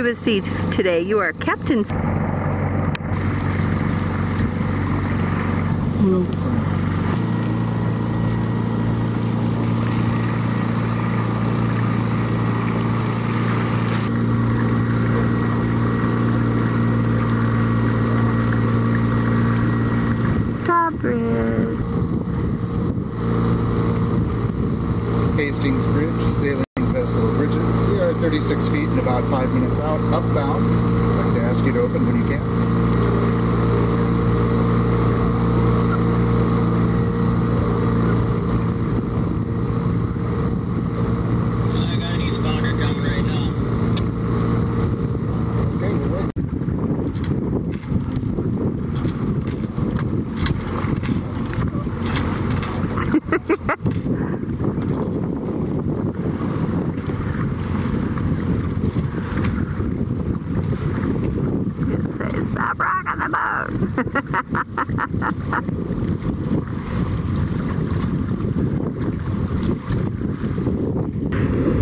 Scuba Steve today, you are Captain. Dobry. 36 feet and about five minutes out, upbound. I'd like to ask you to open when you can. Stop rocking the boat.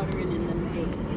water in in the night.